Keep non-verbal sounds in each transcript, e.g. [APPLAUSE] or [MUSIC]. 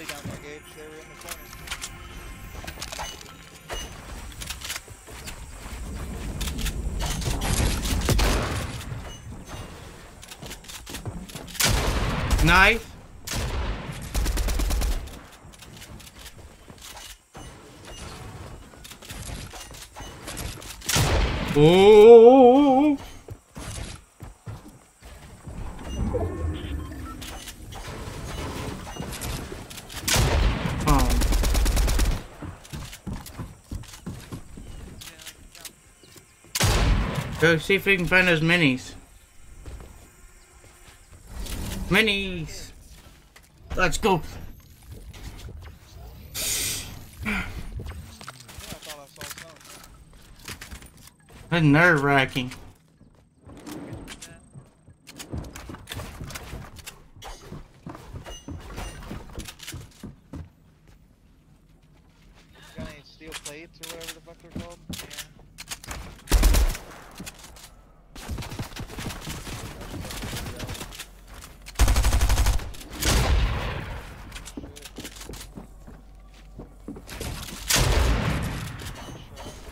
body down there, Gage. They were in the corner. Knife. Oh. Oh. Go see if we can find those minis. Minis. Let's go. [SIGHS] That's nerve wracking. Steel plates or whatever the fuck they're called?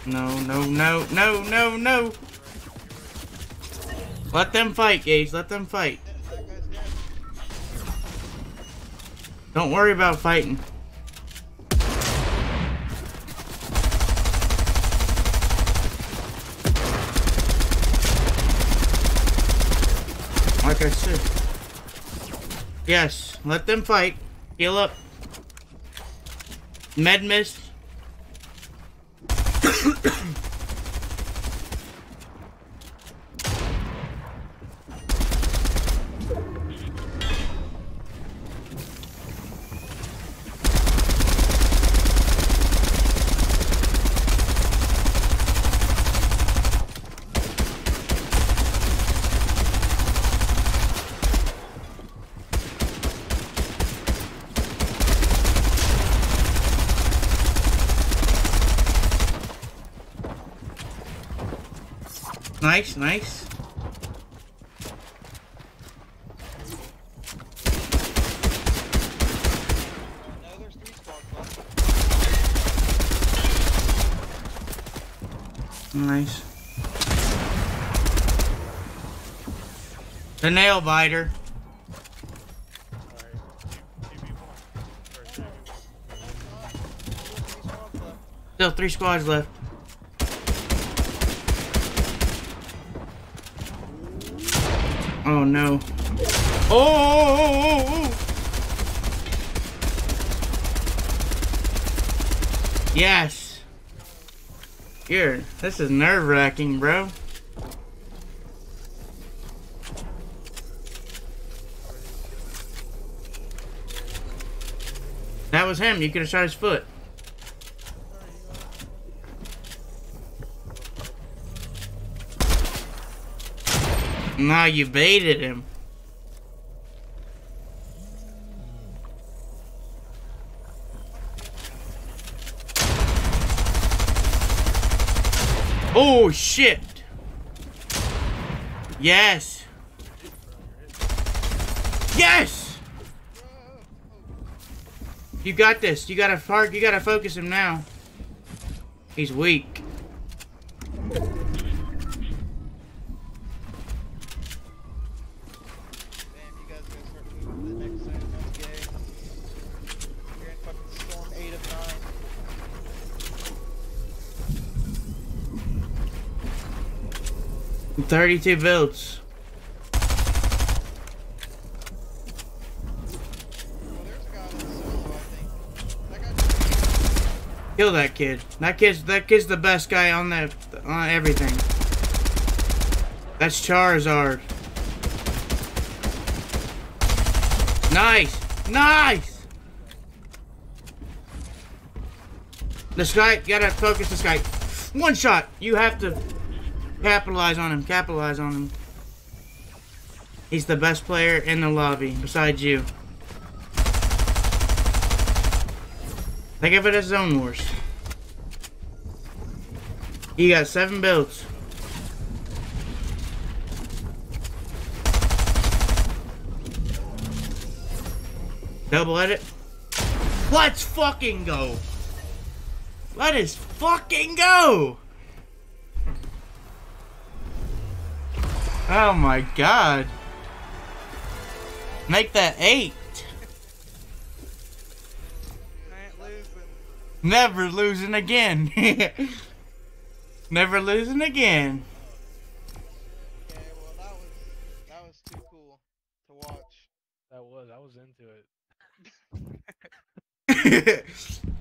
No, no, no, no, no, no. Let them fight, Gage. Let them fight. Don't worry about fighting. Like I said. Yes, let them fight. Heal up. Med mist. Ahem. [COUGHS] Nice, nice. Nice. The nail biter. Still three squads left. Oh no. Oh! oh, oh, oh. Yes. Here, this is nerve wracking, bro. That was him. You could have shot his foot. Nah, you baited him. Oh shit! Yes! Yes! You got this. You gotta park. You gotta focus him now. He's weak. 32 votes. Kill that kid. That kid's that kid's the best guy on that on everything. That's Charizard. Nice! Nice! This guy, gotta focus this guy. One shot! You have to capitalize on him. Capitalize on him. He's the best player in the lobby besides you. Think of it as Zone Wars. You got seven builds. Double edit. Let's fucking go. Let us fucking go. Oh my god. Make that eight. Ain't losing. Never losing again. [LAUGHS] Never losing again. Okay, well that was that was too cool to watch. That was. I was into it. [LAUGHS]